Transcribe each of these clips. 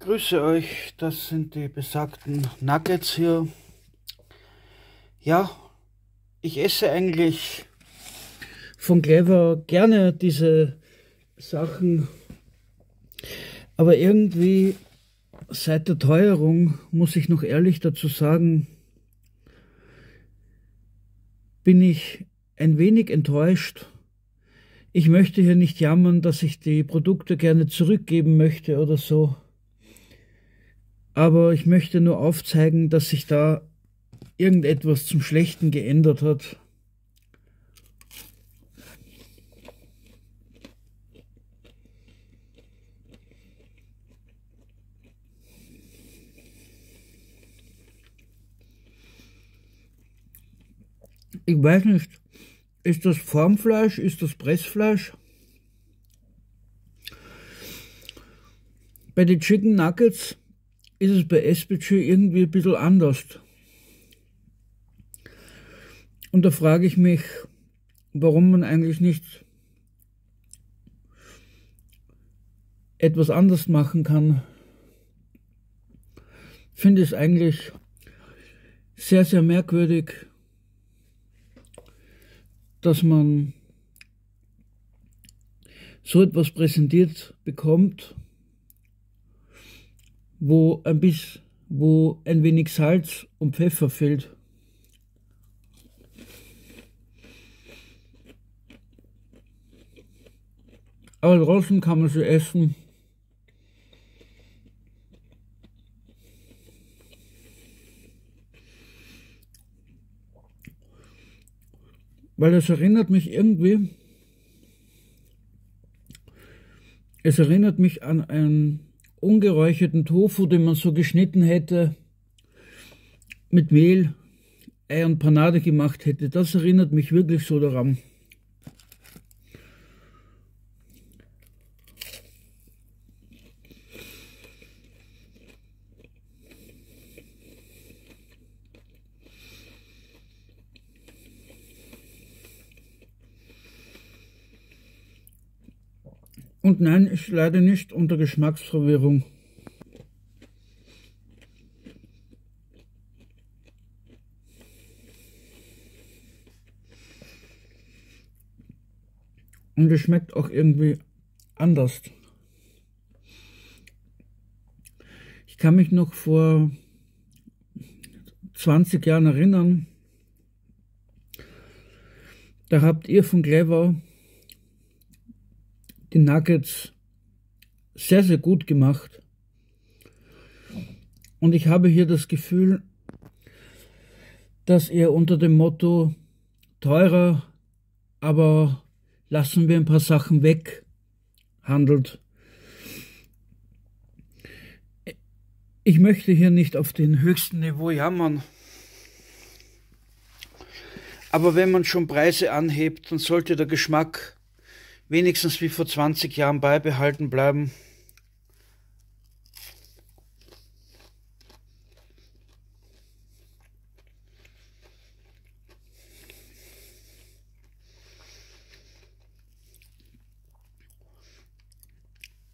grüße euch, das sind die besagten Nuggets hier. Ja, ich esse eigentlich von Clever gerne diese Sachen, aber irgendwie seit der Teuerung, muss ich noch ehrlich dazu sagen, bin ich ein wenig enttäuscht. Ich möchte hier nicht jammern, dass ich die Produkte gerne zurückgeben möchte oder so. Aber ich möchte nur aufzeigen, dass sich da irgendetwas zum Schlechten geändert hat. Ich weiß nicht, ist das Formfleisch, ist das Pressfleisch? Bei den Chicken Nuggets ist es bei SPG irgendwie ein bisschen anders. Und da frage ich mich, warum man eigentlich nicht etwas anders machen kann. Finde es eigentlich sehr, sehr merkwürdig, dass man so etwas präsentiert bekommt, wo ein bisschen, wo ein wenig Salz und Pfeffer fehlt. Aber trotzdem kann man sie essen. Weil es erinnert mich irgendwie, es erinnert mich an einen ungeräucherten Tofu, den man so geschnitten hätte, mit Mehl, Ei und Panade gemacht hätte. Das erinnert mich wirklich so daran. Und nein, ich leide nicht unter Geschmacksverwirrung. Und es schmeckt auch irgendwie anders. Ich kann mich noch vor 20 Jahren erinnern, da habt ihr von Clever die Nuggets sehr, sehr gut gemacht. Und ich habe hier das Gefühl, dass ihr unter dem Motto teurer, aber lassen wir ein paar Sachen weg handelt. Ich möchte hier nicht auf den höchsten Niveau jammern. Aber wenn man schon Preise anhebt, dann sollte der Geschmack wenigstens wie vor 20 Jahren beibehalten bleiben.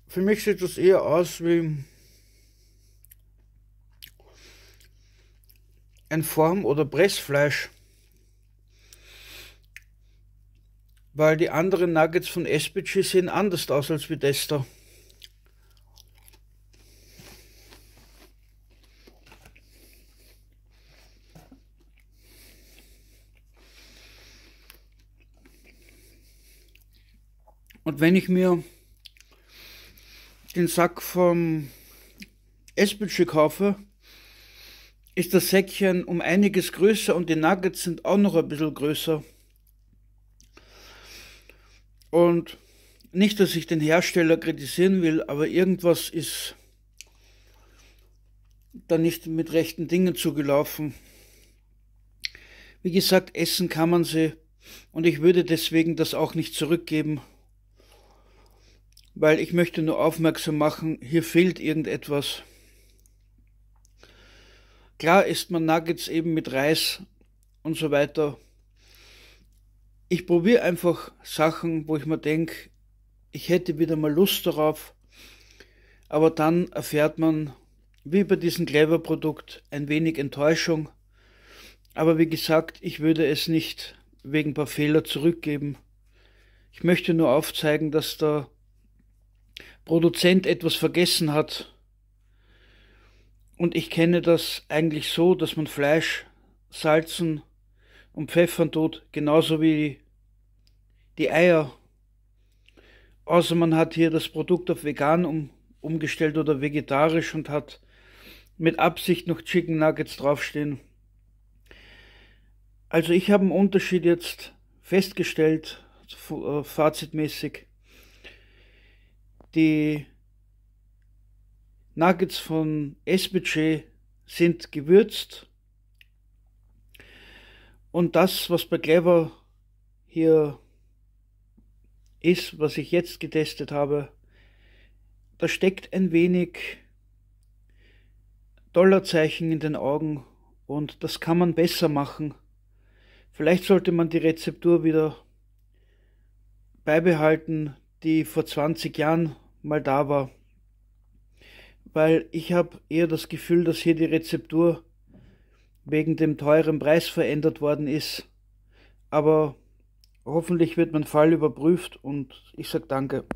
Für mich sieht das eher aus wie ein Form- oder Pressfleisch. Weil die anderen Nuggets von SPG sehen anders aus als wie das da. Und wenn ich mir den Sack vom SPG kaufe, ist das Säckchen um einiges größer und die Nuggets sind auch noch ein bisschen größer. Und nicht, dass ich den Hersteller kritisieren will, aber irgendwas ist da nicht mit rechten Dingen zugelaufen. Wie gesagt, essen kann man sie und ich würde deswegen das auch nicht zurückgeben, weil ich möchte nur aufmerksam machen, hier fehlt irgendetwas. Klar isst man Nuggets eben mit Reis und so weiter ich probiere einfach Sachen, wo ich mir denke, ich hätte wieder mal Lust darauf. Aber dann erfährt man, wie bei diesem Clever-Produkt, ein wenig Enttäuschung. Aber wie gesagt, ich würde es nicht wegen ein paar Fehler zurückgeben. Ich möchte nur aufzeigen, dass der Produzent etwas vergessen hat. Und ich kenne das eigentlich so, dass man Fleisch salzen und pfeffern tut, genauso wie die Eier. Außer man hat hier das Produkt auf vegan um, umgestellt oder vegetarisch und hat mit Absicht noch Chicken Nuggets draufstehen. Also ich habe einen Unterschied jetzt festgestellt, äh, fazitmäßig. Die Nuggets von S-Budget sind gewürzt. Und das, was bei Clever hier ist, was ich jetzt getestet habe, da steckt ein wenig Dollarzeichen in den Augen und das kann man besser machen. Vielleicht sollte man die Rezeptur wieder beibehalten, die vor 20 Jahren mal da war. Weil ich habe eher das Gefühl, dass hier die Rezeptur wegen dem teuren Preis verändert worden ist. Aber Hoffentlich wird mein Fall überprüft und ich sage danke.